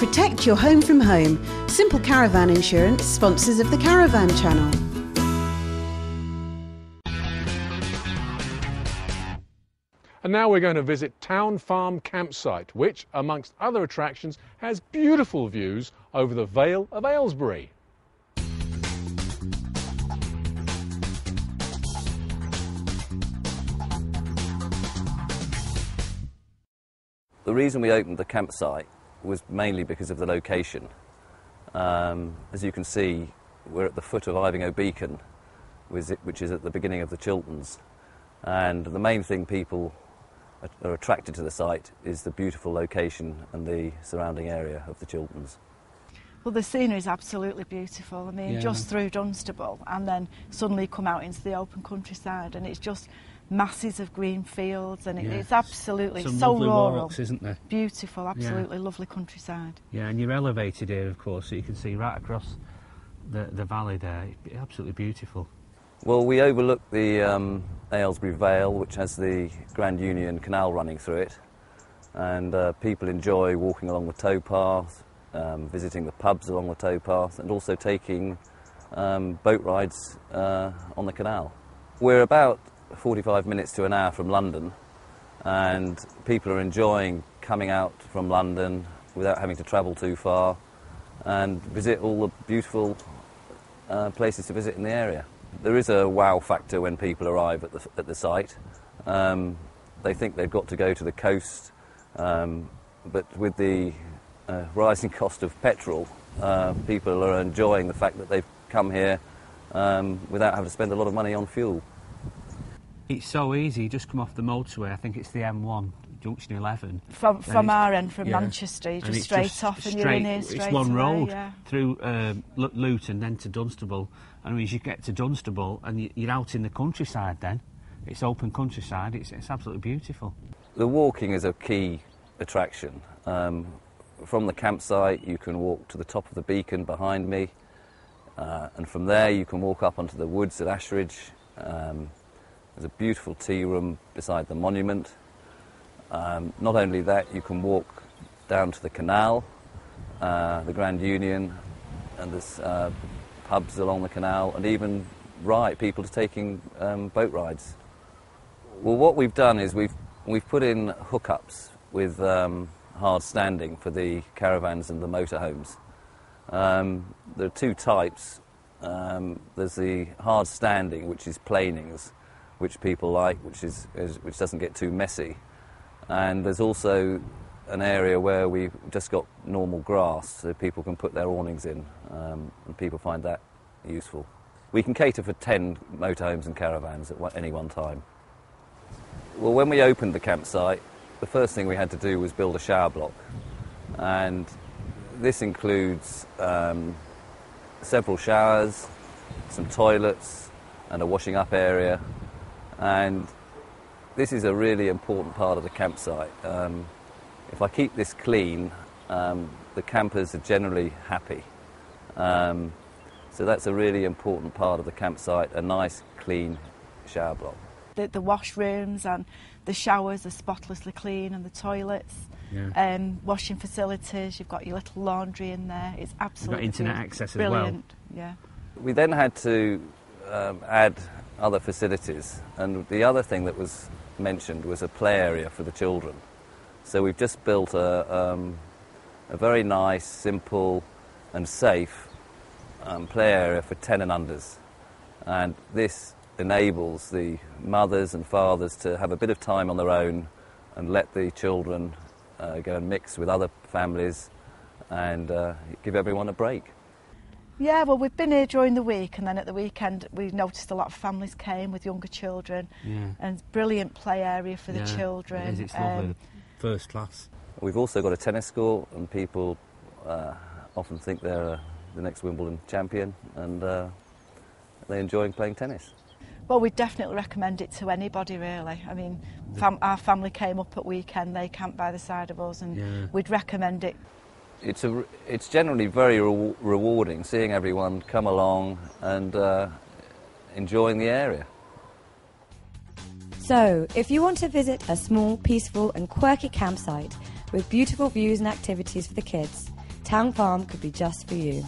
Protect your home from home. Simple Caravan Insurance, sponsors of the Caravan Channel. And now we're going to visit Town Farm Campsite, which, amongst other attractions, has beautiful views over the Vale of Aylesbury. The reason we opened the campsite was mainly because of the location. Um, as you can see, we're at the foot of Ivinghoe Beacon, which is at the beginning of the Chilterns. And the main thing people are attracted to the site is the beautiful location and the surrounding area of the Chilterns. Well, the scenery is absolutely beautiful. I mean, yeah. just through Dunstable, and then suddenly come out into the open countryside, and it's just masses of green fields, and it, it's absolutely Some so lovely rural. walks, isn't there? Beautiful, absolutely yeah. lovely countryside. Yeah, and you're elevated here, of course, so you can see right across the, the valley there. It's absolutely beautiful. Well, we overlook the um, Aylesbury Vale, which has the Grand Union Canal running through it, and uh, people enjoy walking along the towpath, um, visiting the pubs along the towpath, and also taking um, boat rides uh, on the canal. We're about 45 minutes to an hour from London, and people are enjoying coming out from London without having to travel too far and visit all the beautiful uh, places to visit in the area. There is a wow factor when people arrive at the, at the site. Um, they think they've got to go to the coast, um, but with the uh, rising cost of petrol, uh, people are enjoying the fact that they've come here um, without having to spend a lot of money on fuel. It's so easy. You just come off the motorway. I think it's the M1, junction 11. From from our end, from yeah. Manchester, you just straight just off, and you're in here straight It's one away, road yeah. through um, Luton, then to Dunstable, and as you get to Dunstable, and you're out in the countryside. Then it's open countryside. It's it's absolutely beautiful. The walking is a key attraction. Um, from the campsite, you can walk to the top of the beacon behind me, uh, and from there you can walk up onto the woods at Ashridge. Um, there's a beautiful tea room beside the monument. Um, not only that, you can walk down to the canal, uh, the Grand Union, and there's uh, pubs along the canal, and even ride people are taking um, boat rides. Well, what we've done is we've we've put in hookups with um, hard standing for the caravans and the motorhomes. Um, there are two types. Um, there's the hard standing, which is planings, which people like, which is, is which doesn't get too messy. And there's also an area where we've just got normal grass so people can put their awnings in um, and people find that useful. We can cater for 10 motorhomes and caravans at any one time. Well, when we opened the campsite, the first thing we had to do was build a shower block. And this includes um, several showers, some toilets, and a washing up area. And this is a really important part of the campsite. Um, if I keep this clean, um, the campers are generally happy. Um, so that's a really important part of the campsite, a nice clean shower block. The, the washrooms and the showers are spotlessly clean and the toilets. Yeah. Um, washing facilities, you've got your little laundry in there. It's absolutely You've got internet brilliant. access as brilliant. well. Yeah. We then had to um, add other facilities, and the other thing that was mentioned was a play area for the children. So we've just built a, um, a very nice, simple, and safe um, play area for 10 and unders. And this enables the mothers and fathers to have a bit of time on their own and let the children uh, go and mix with other families and uh, give everyone a break. Yeah, well, we've been here during the week, and then at the weekend we noticed a lot of families came with younger children, yeah. and brilliant play area for yeah, the children. It is, it's lovely, um, first class. We've also got a tennis court, and people uh, often think they're uh, the next Wimbledon champion, and uh, they're enjoying playing tennis. Well, we definitely recommend it to anybody, really. I mean, fam- our family came up at weekend, they camped by the side of us, and yeah. we'd recommend it. It's, a, it's generally very re- rewarding seeing everyone come along and uh, enjoying the area. So, if you want to visit a small, peaceful, and quirky campsite with beautiful views and activities for the kids, Town Farm could be just for you.